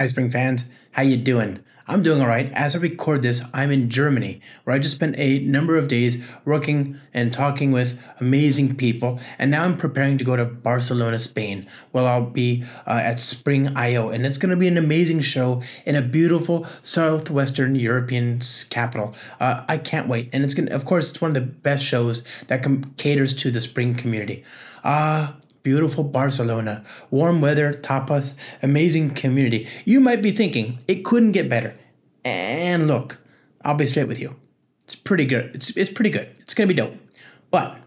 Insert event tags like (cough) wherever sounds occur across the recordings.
Hi, Spring fans. How you doing? I'm doing all right. As I record this, I'm in Germany, where I just spent a number of days working and talking with amazing people, and now I'm preparing to go to Barcelona, Spain, where I'll be uh, at Spring I/O, and it's going to be an amazing show in a beautiful southwestern European capital. Uh, I can't wait, and it's going. Of course, it's one of the best shows that com- caters to the Spring community. Uh, beautiful Barcelona, warm weather, tapas, amazing community. You might be thinking it couldn't get better. And look, I'll be straight with you. It's pretty good. It's, it's pretty good. It's going to be dope. But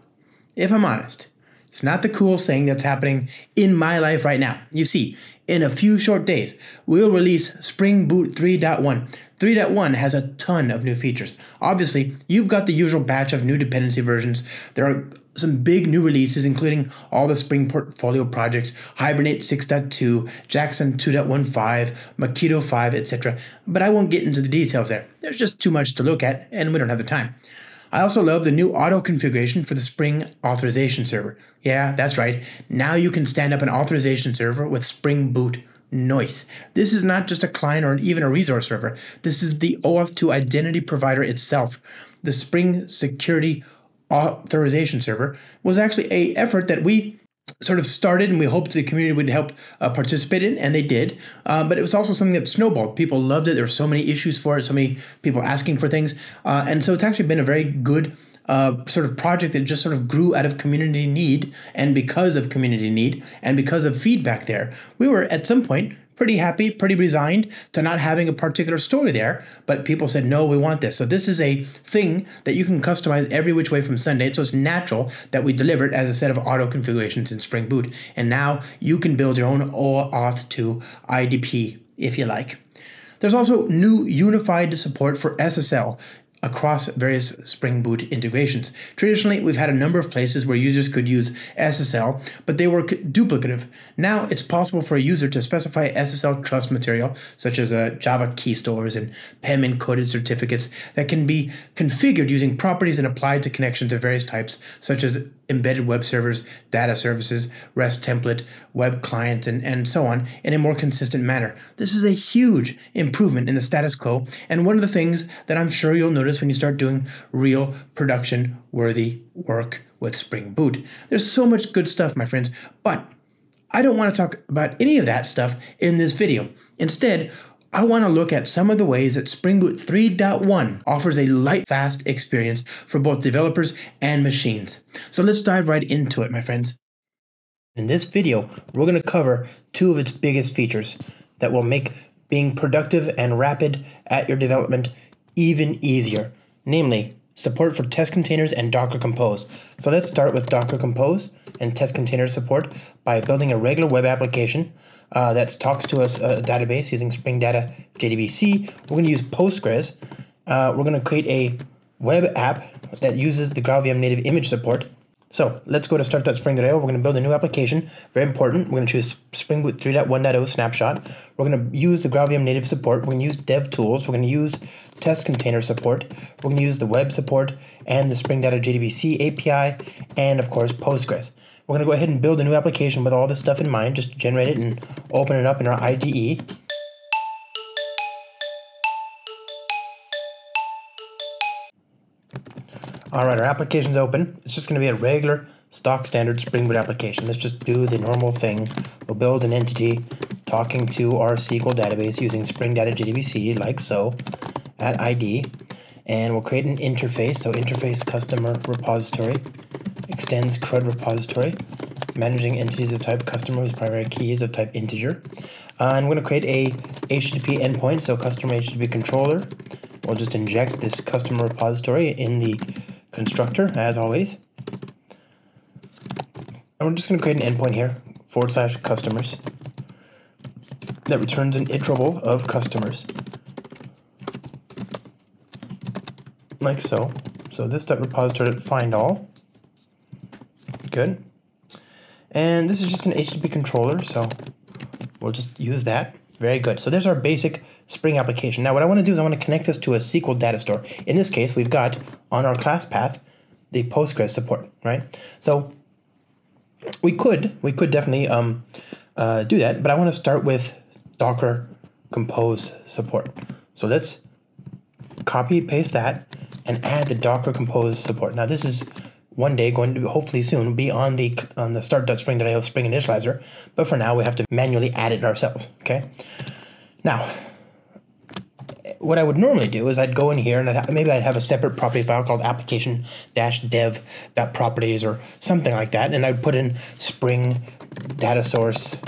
if I'm honest, it's not the coolest thing that's happening in my life right now. You see, in a few short days, we'll release Spring Boot 3.1. 3.1 has a ton of new features. Obviously, you've got the usual batch of new dependency versions. There are some big new releases, including all the Spring portfolio projects, Hibernate 6.2, Jackson 2.15, Mockito 5, etc. But I won't get into the details there. There's just too much to look at, and we don't have the time. I also love the new auto configuration for the Spring authorization server. Yeah, that's right. Now you can stand up an authorization server with Spring Boot. Noise. This is not just a client or even a resource server. This is the OAuth 2 identity provider itself. The Spring Security Authorization Server was actually a effort that we sort of started and we hoped the community would help uh, participate in and they did. Uh, but it was also something that snowballed. People loved it. There were so many issues for it so many people asking for things. Uh, and so it's actually been a very good uh, sort of project that just sort of grew out of community need and because of community need and because of feedback there. We were at some point pretty happy, pretty resigned to not having a particular story there. But people said, no, we want this. So this is a thing that you can customize every which way from Sunday. So it's natural that we deliver it as a set of auto configurations in Spring Boot. And now you can build your own OAuth 2 IDP if you like. There's also new unified support for SSL across various Spring Boot integrations. Traditionally, we've had a number of places where users could use SSL, but they were duplicative. Now it's possible for a user to specify SSL trust material, such as uh, Java key stores and PEM encoded certificates, that can be configured using properties and applied to connections of various types, such as embedded web servers, data services, REST template, web client, and, and so on in a more consistent manner. This is a huge improvement in the status quo, and one of the things that I'm sure you'll notice when you start doing real production worthy work with Spring Boot. There's so much good stuff, my friends, but I don't want to talk about any of that stuff in this video. Instead, I want to look at some of the ways that Spring Boot 3.1 offers a light, fast experience for both developers and machines. So let's dive right into it, my friends. In this video, we're going to cover two of its biggest features that will make being productive and rapid at your development even easier, namely support for test containers and Docker Compose. So let's start with Docker Compose and test container support by building a regular web application uh, that talks to us a database using Spring Data JDBC. We're going to use Postgres. Uh, we're going to create a web app that uses the GraalVM native image support. So let's go to start.spring.io. We're going to build a new application. Very important. We're going to choose Spring Boot 3.1.0 snapshot. We're going to use the GraalVM native support. We're going to use DevTools. We're going to use test container support. We're going to use the web support and the Spring Data JDBC API, and of course Postgres. We're going to go ahead and build a new application with all this stuff in mind. Just generate it and open it up in our IDE. All right, our application's open. It's just going to be a regular stock standard Spring Boot application. Let's just do the normal thing. We'll build an entity talking to our SQL database using Spring Data JDBC like so at ID. And we'll create an interface. So interface customer repository extends CRUD repository, managing entities of type customer whose primary key is of type integer. Uh, I'm going to create a HTTP endpoint, so customer HTTP controller. We'll just inject this customer repository in the constructor, as always. And we're just going to create an endpoint here, forward slash customers, that returns an iterable of customers. Like so. So this dot repository find all. Good. And this is just an HTTP controller, so we'll just use that. Very good. So there's our basic Spring application. Now what I want to do is I want to connect this to a SQL data store. In this case, we've got on our class path the Postgres support, right? So we could we could definitely um, uh, do that, but I want to start with Docker Compose support. So let's copy paste that and add the Docker Compose support. Now this is one day going to hopefully soon be on the on the start.spring.io Spring Initializr, but for now we have to manually add it ourselves. Okay. Now, what I would normally do is I'd go in here and I'd maybe I'd have a separate property file called application dev properties or something like that, and I'd put in Spring data source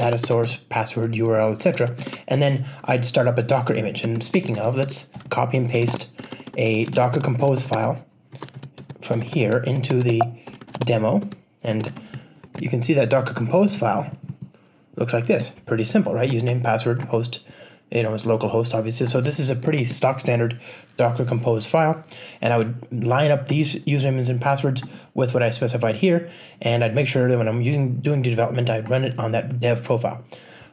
data source, password, URL, etc. And then I'd start up a Docker image. And speaking of, let's copy and paste a Docker Compose file from here into the demo. And you can see that Docker Compose file looks like this. Pretty simple, right? Username, password, host, you know, it's local host, obviously. So this is a pretty stock standard Docker Compose file. And I would line up these usernames and passwords with what I specified here. And I'd make sure that when I'm using doing development, I'd run it on that dev profile.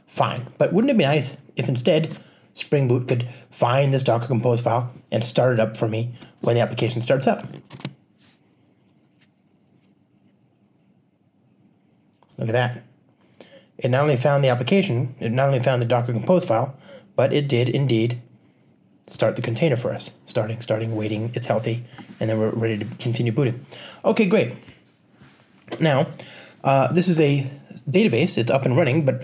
Fine. But wouldn't it be nice if instead Spring Boot could find this Docker Compose file and start it up for me when the application starts up? Look at that. It not only found the application, it not only found the Docker Compose file, but it did indeed start the container for us. Starting, starting, waiting, it's healthy, and then we're ready to continue booting. Okay, great. Now, uh, this is a database, it's up and running, but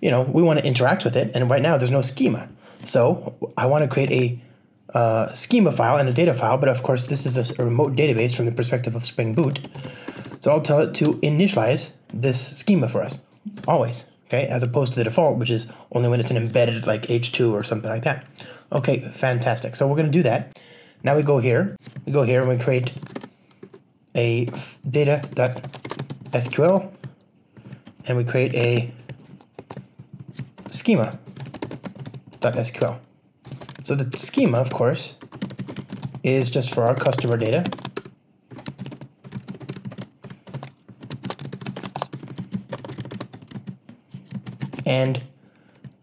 you know, we want to interact with it, and right now there's no schema. So I want to create a uh, schema file and a data file, but of course this is a, a remote database from the perspective of Spring Boot. So I'll tell it to initialize this schema for us, always okay, as opposed to the default, which is only when it's an embedded like H2 or something like that. Okay, fantastic. So we're going to do that. Now we go here, we go here and we create a data.sql and we create a schema.sql. So the schema, of course, is just for our customer data and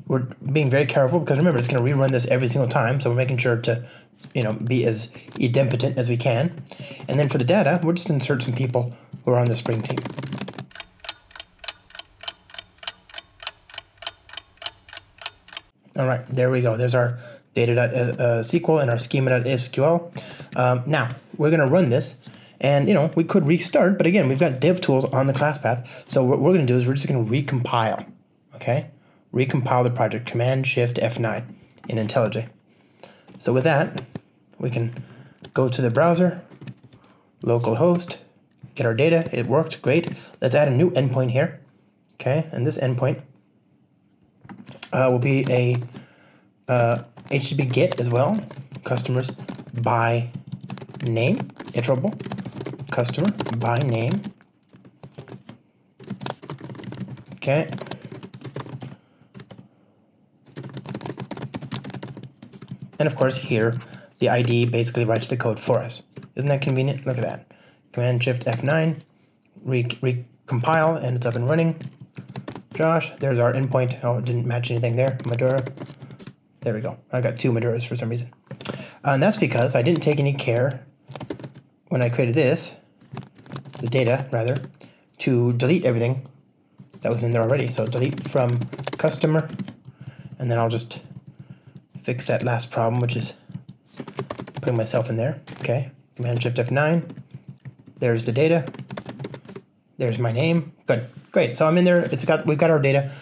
we're being very careful because remember it's going to rerun this every single time. So we're making sure to you know be as idempotent as we can. And then for the data we'll just insert some people who are on the spring team. All right there we go. There's our data.sql uh, and our schema.sql um, now we're going to run this and you know we could restart but again we've got dev tools on the class path. So what we're going to do is we're just going to recompile okay? Recompile the project, Command Shift F9 in IntelliJ. So with that, we can go to the browser, localhost, get our data. It worked, great. Let's add a new endpoint here, okay? And this endpoint uh, will be a uh, HTTP GET as well, customers by name, iterable, customer by name. Okay, And of course here, the ID basically writes the code for us. Isn't that convenient? Look at that. Command Shift F9, re recompile, and it's up and running. Josh, there's our endpoint. Oh, it didn't match anything there. Madhura. There we go. I got two Madhuras for some reason. Uh, and that's because I didn't take any care when I created this, the data rather, to delete everything that was in there already. So delete from customer, and then I'll just fix that last problem, which is putting myself in there. Okay, Command Shift F9. There's the data. There's my name. Good, great. So I'm in there. It's got we've got our data.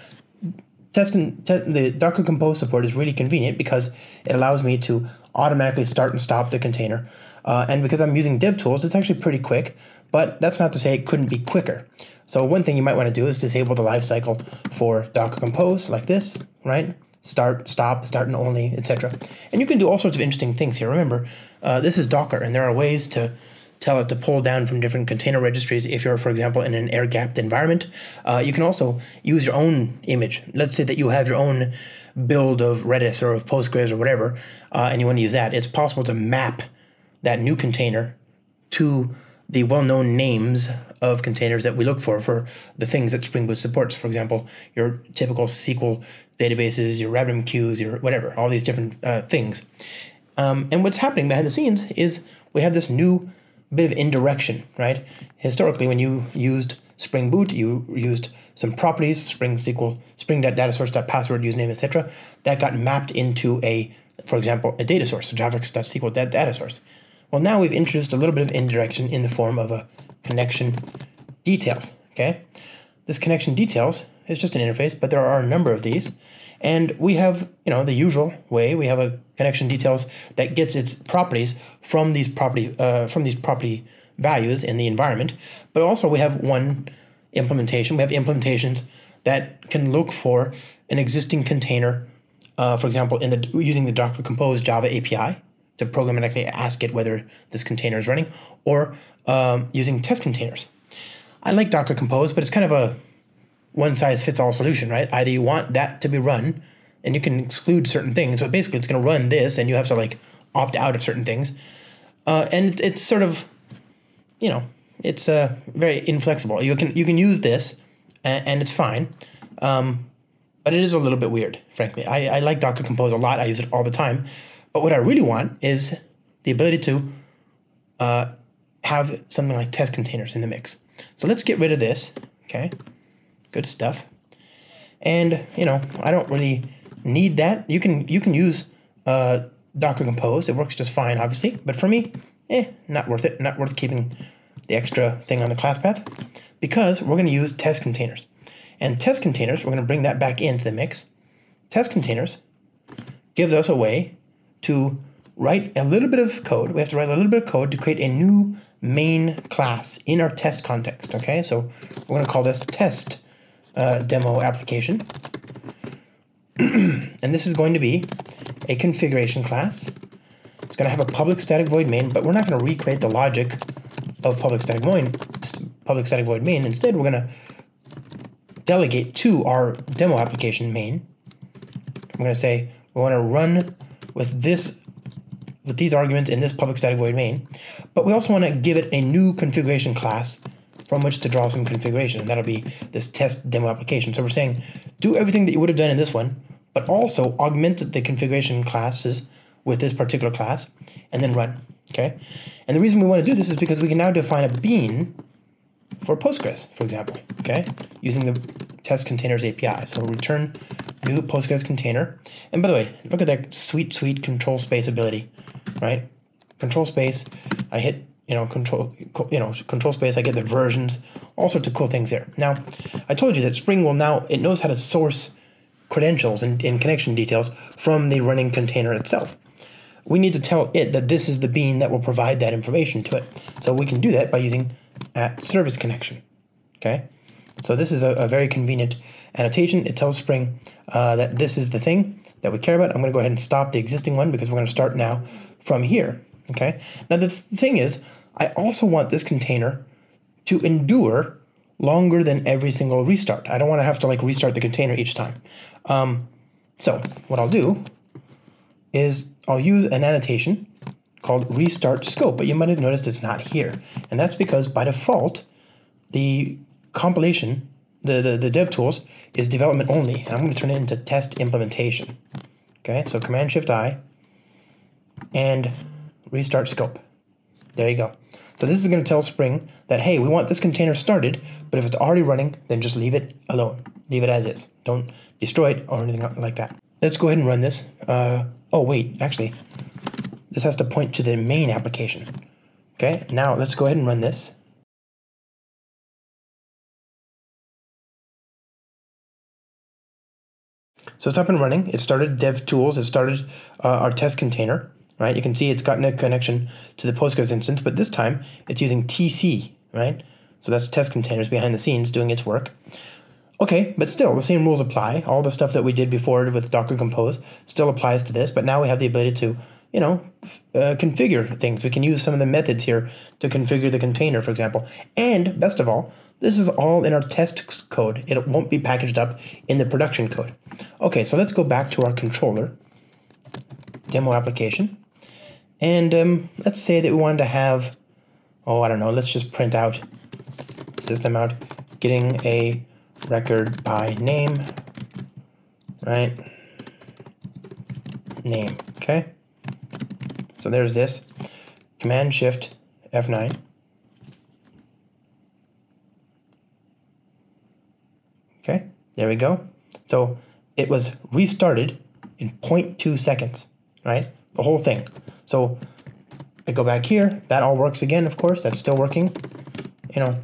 Testing te the Docker Compose support is really convenient because it allows me to automatically start and stop the container. Uh, and because I'm using DevTools, it's actually pretty quick. But that's not to say it couldn't be quicker. So one thing you might want to do is disable the lifecycle for Docker Compose like this, right? Start, stop, start and only, etc. And you can do all sorts of interesting things here. Remember, uh, this is Docker, and there are ways to tell it to pull down from different container registries if you're, for example, in an air-gapped environment. Uh, you can also use your own image. Let's say that you have your own build of Redis or of Postgres or whatever, uh, and you want to use that. It's possible to map that new container to the well-known names of containers that we look for for the things that Spring Boot supports. For example, your typical SQL databases, your RabbitMQs, your whatever, all these different uh, things. Um, and what's happening behind the scenes is we have this new bit of indirection, right? Historically, when you used Spring Boot, you used some properties, Spring SQL, Spring data source password username, etc. That got mapped into a, for example, a data source, a javax.SQL data source. Well, now we've introduced a little bit of indirection in the form of a connection details. Okay, this connection details is just an interface, but there are a number of these, and we have you know the usual way. We have a connection details that gets its properties from these property uh, from these property values in the environment, but also we have one implementation. We have implementations that can look for an existing container, uh, for example, in the using the Docker Compose Java API to programmatically ask it whether this container is running, or um, using test containers. I like Docker Compose, but it's kind of a one size fits all solution, right? Either you want that to be run, and you can exclude certain things, but basically it's going to run this, and you have to like opt out of certain things, uh, and it's sort of you know, it's uh, very inflexible. You can you can use this, and, and it's fine, um, but it is a little bit weird, frankly. I, I like Docker Compose a lot. I use it all the time, but what I really want is the ability to uh, have something like test containers in the mix. So let's get rid of this. Okay, good stuff. And you know, I don't really need that. You can you can use uh, Docker Compose. It works just fine, obviously. But for me, eh, not worth it. Not worth keeping the extra thing on the class path because we're going to use test containers. And test containers, we're going to bring that back into the mix. Test containers gives us a way to write a little bit of code. We have to write a little bit of code to create a new main class in our test context. Okay, so we're going to call this test uh, demo application. (clears throat) and this is going to be a configuration class it's going to have a public static void main, but we're not going to recreate the logic of public static void, public static void main. Instead, we're going to delegate to our demo application main. I'm going to say we want to run with this with these arguments in this public static void main, but we also want to give it a new configuration class from which to draw some configuration. And that'll be this test demo application. So we're saying do everything that you would have done in this one, but also augment the configuration classes with this particular class and then run, okay? And the reason we want to do this is because we can now define a bean for Postgres, for example, okay? Using the test containers API. So return new Postgres container. And by the way, look at that sweet, sweet control space ability, right? Control space, I hit, you know, control, you know, control space, I get the versions, all sorts of cool things there. Now, I told you that Spring will now, it knows how to source credentials and, and connection details from the running container itself we need to tell it that this is the bean that will provide that information to it. So we can do that by using at service connection. Okay, so this is a, a very convenient annotation. It tells Spring uh, that this is the thing that we care about. I'm going to go ahead and stop the existing one because we're going to start now from here. Okay, now the th thing is, I also want this container to endure longer than every single restart. I don't want to have to like restart the container each time. Um, so what I'll do is I'll use an annotation called restart scope, but you might have noticed it's not here. And that's because by default, the compilation, the, the, the dev tools is development only. And I'm going to turn it into test implementation. Okay, so Command Shift I and restart scope. There you go. So this is going to tell Spring that, hey, we want this container started, but if it's already running, then just leave it alone. Leave it as is. Don't destroy it or anything like that. Let's go ahead and run this. Uh, oh, wait, actually, this has to point to the main application. Okay, now let's go ahead and run this. So it's up and running. It started dev tools. It started uh, our test container, right? You can see it's gotten a connection to the Postgres instance, but this time it's using TC, right? So that's test containers behind the scenes doing its work. Okay, but still, the same rules apply. All the stuff that we did before with Docker Compose still applies to this, but now we have the ability to, you know, uh, configure things. We can use some of the methods here to configure the container, for example. And best of all, this is all in our test code. It won't be packaged up in the production code. Okay, so let's go back to our controller demo application. And um, let's say that we wanted to have, oh, I don't know, let's just print out system out getting a record by name, right? Name, okay? So there's this. Command Shift F9. Okay, there we go. So it was restarted in 0.2 seconds, right? The whole thing. So I go back here, that all works again, of course, that's still working. You know,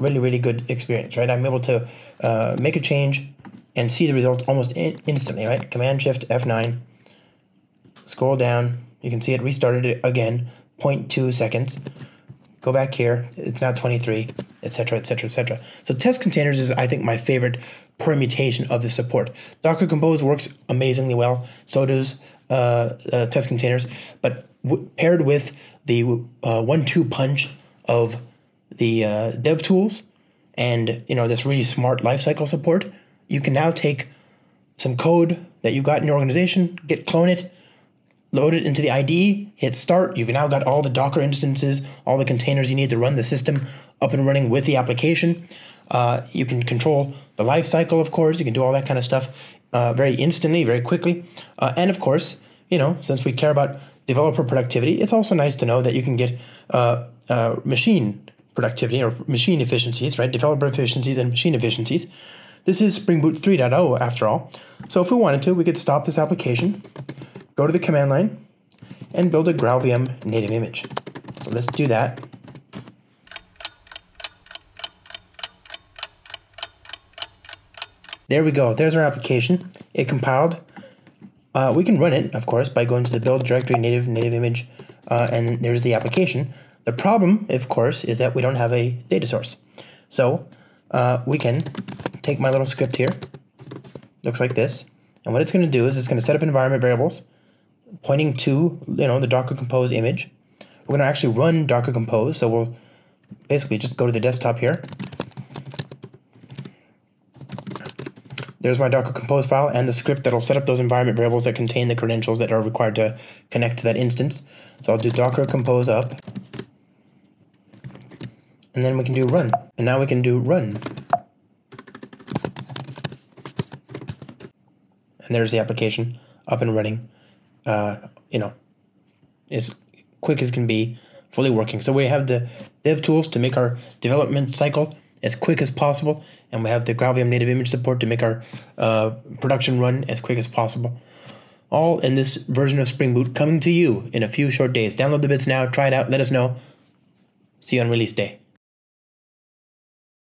really, really good experience, right? I'm able to uh, make a change and see the result almost in instantly, right? Command Shift F9, scroll down, you can see it restarted it again, 0.2 seconds. Go back here, it's now 23, etc., etc., etc. So test containers is, I think, my favorite permutation of the support. Docker Compose works amazingly well. So does uh, uh, test containers, but paired with the uh, one-two punch of the uh, dev tools and you know this really smart lifecycle support, you can now take some code that you've got in your organization, git clone it, load it into the IDE, hit start. You've now got all the Docker instances, all the containers you need to run the system up and running with the application. Uh, you can control the lifecycle, of course. You can do all that kind of stuff uh, very instantly, very quickly. Uh, and of course, you know, since we care about developer productivity, it's also nice to know that you can get uh, uh, machine productivity or machine efficiencies, right? Developer efficiencies and machine efficiencies. This is Spring Boot 3.0 after all. So if we wanted to, we could stop this application, go to the command line, and build a GraalVM native image. So let's do that. There we go. There's our application. It compiled. Uh, we can run it, of course, by going to the build directory native native image, uh, and there's the application. The problem, of course, is that we don't have a data source. So uh, we can take my little script here. Looks like this. And what it's going to do is it's going to set up environment variables pointing to you know the Docker Compose image. We're going to actually run Docker Compose. So we'll basically just go to the desktop here There's my Docker Compose file and the script that'll set up those environment variables that contain the credentials that are required to connect to that instance. So I'll do Docker Compose up. And then we can do run. And now we can do run. And there's the application up and running. Uh, you know, as quick as can be, fully working. So we have the dev tools to make our development cycle as quick as possible, and we have the GraalVM native image support to make our uh, production run as quick as possible. All in this version of Spring Boot coming to you in a few short days. Download the bits now, try it out, let us know. See you on release day.